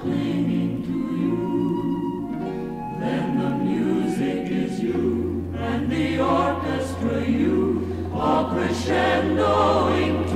clinging to you. Then the music is you, and the orchestra you, all crescendoing to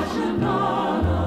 National.